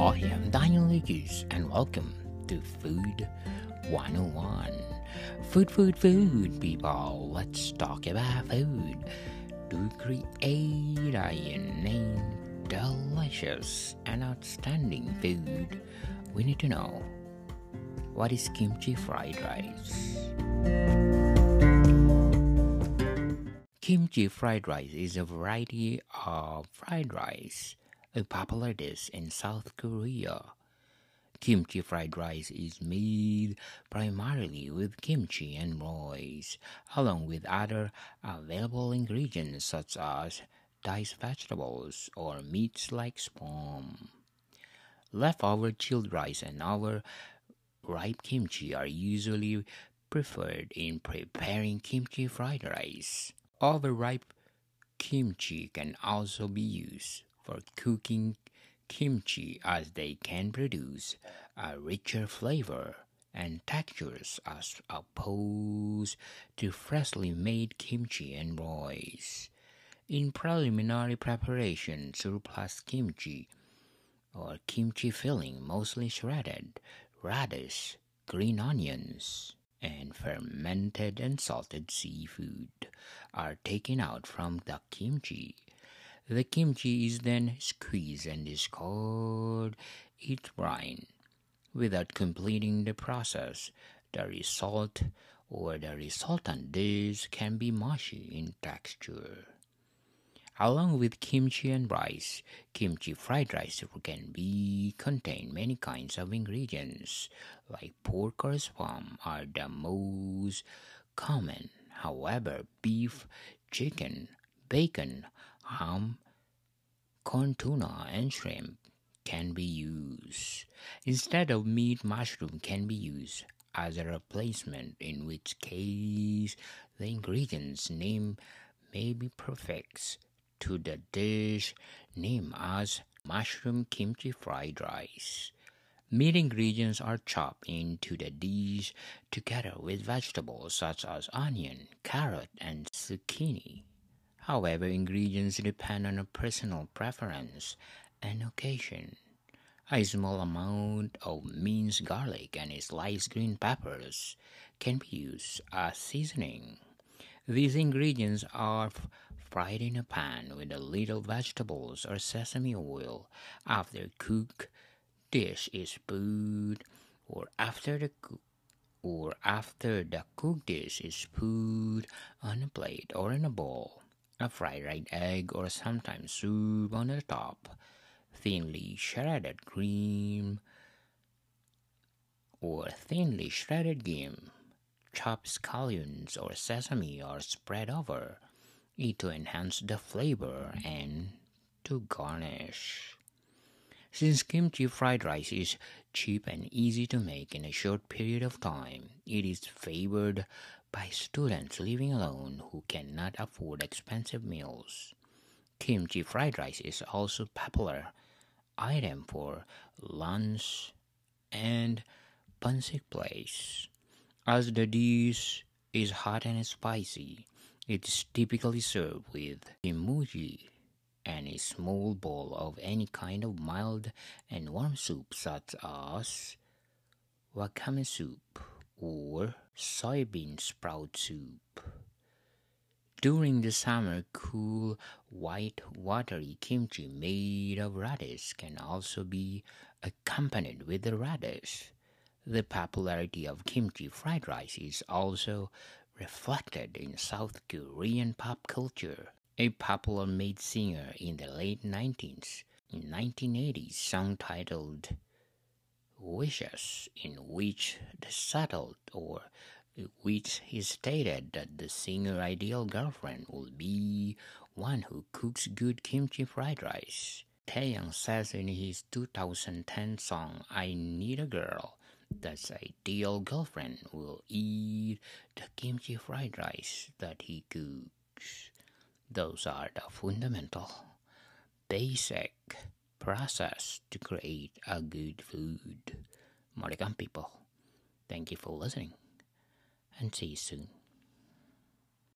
I am Daniel Lucas and welcome to Food 101. Food, food, food, people. Let's talk about food. To create a unique, delicious, and outstanding food, we need to know what is kimchi fried rice? Kimchi fried rice is a variety of fried rice, a popular dish in South Korea. Kimchi fried rice is made primarily with kimchi and rice, along with other available ingredients such as diced vegetables or meats like spam. Leftover chilled rice and our ripe kimchi are usually preferred in preparing kimchi fried rice. Overripe kimchi can also be used for cooking kimchi as they can produce a richer flavor and textures as opposed to freshly made kimchi and rice. In preliminary preparation, surplus kimchi or kimchi filling, mostly shredded radish, green onions, and fermented and salted seafood are taken out from the kimchi. The kimchi is then squeezed and discarded its brine. Without completing the process, the result or the resultant dish can be mushy in texture. Along with kimchi and rice, kimchi fried rice can be contain many kinds of ingredients, like pork or spam are the most common. However, beef, chicken, bacon, ham, corn tuna, and shrimp can be used. Instead of meat, mushroom can be used as a replacement, in which case the ingredients name may be prefixed to the dish name as mushroom kimchi fried rice. Meat ingredients are chopped into the dish together with vegetables such as onion, carrot, and zucchini. However, ingredients depend on a personal preference and occasion. A small amount of minced garlic and sliced green peppers can be used as seasoning. These ingredients are fried in a pan with a little vegetables or sesame oil. After cook, dish is put or after the cook or after the cooked dish is put on a plate or in a bowl. A fried red egg or sometimes soup on the top. Thinly shredded cream or thinly shredded gim chopped scallions or sesame are spread over it to enhance the flavor and to garnish. Since kimchi fried rice is cheap and easy to make in a short period of time, it is favored by students living alone who cannot afford expensive meals. Kimchi fried rice is also popular item for lunch and pancake place. As the dish is hot and spicy, it is typically served with kimchi and a small bowl of any kind of mild and warm soup such as wakame soup or soybean sprout soup. During the summer, cool, white, watery kimchi made of radish can also be accompanied with the radish. The popularity of kimchi fried rice is also reflected in South Korean pop culture. A popular maid singer in the late 19th, in 1980s song titled Wishes, in which the settled or which he stated that the singer ideal girlfriend will be one who cooks good kimchi fried rice. Taeyang says in his 2010 song I Need a Girl that's ideal girlfriend will eat the kimchi fried rice that he cooks. Those are the fundamental, basic process to create a good food. Morikam people, thank you for listening and see you soon.